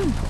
Woo!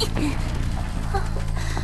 啊！